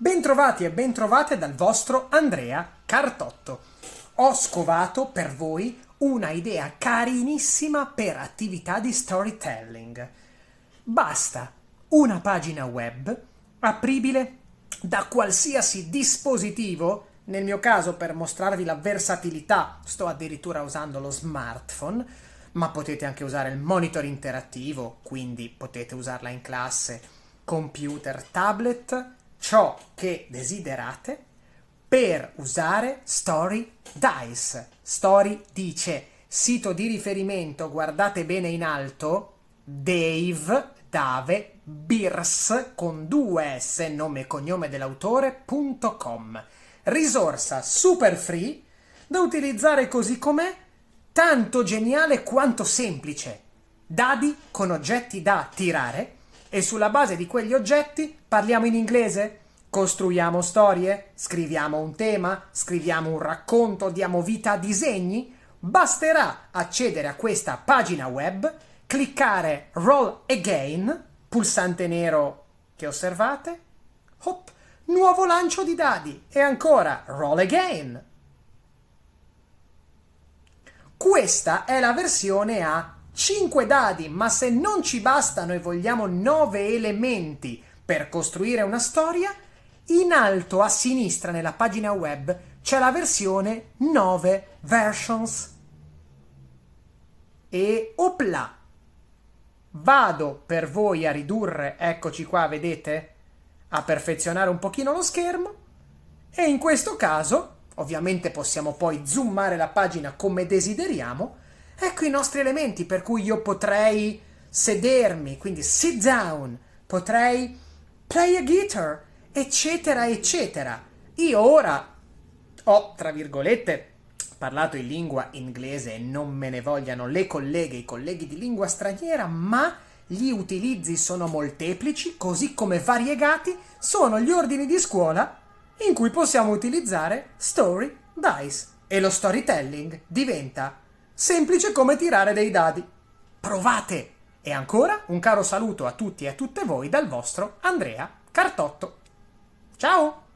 Bentrovati e bentrovate dal vostro Andrea Cartotto. Ho scovato per voi una idea carinissima per attività di storytelling. Basta una pagina web apribile da qualsiasi dispositivo, nel mio caso per mostrarvi la versatilità sto addirittura usando lo smartphone, ma potete anche usare il monitor interattivo, quindi potete usarla in classe, computer, tablet, ciò che desiderate per usare Story Dice. Story dice, sito di riferimento, guardate bene in alto, Dave, Dave, Birs con due S, nome e cognome dell'autore.com. Risorsa super free da utilizzare così com'è, tanto geniale quanto semplice. Dadi con oggetti da tirare e sulla base di quegli oggetti parliamo in inglese, costruiamo storie, scriviamo un tema, scriviamo un racconto, diamo vita a disegni. Basterà accedere a questa pagina web, cliccare Roll Again, pulsante nero che osservate, hop, nuovo lancio di dadi e ancora Roll Again. Questa è la versione a 5 dadi, ma se non ci bastano e vogliamo 9 elementi per costruire una storia, in alto a sinistra nella pagina web c'è la versione 9 versions. E opla! Vado per voi a ridurre, eccoci qua, vedete? A perfezionare un pochino lo schermo. E in questo caso, ovviamente possiamo poi zoomare la pagina come desideriamo, Ecco i nostri elementi per cui io potrei sedermi, quindi sit down, potrei play a guitar, eccetera, eccetera. Io ora ho, tra virgolette, parlato in lingua inglese e non me ne vogliano le colleghe i colleghi di lingua straniera, ma gli utilizzi sono molteplici, così come variegati sono gli ordini di scuola in cui possiamo utilizzare story dice e lo storytelling diventa semplice come tirare dei dadi. Provate! E ancora un caro saluto a tutti e a tutte voi dal vostro Andrea Cartotto. Ciao!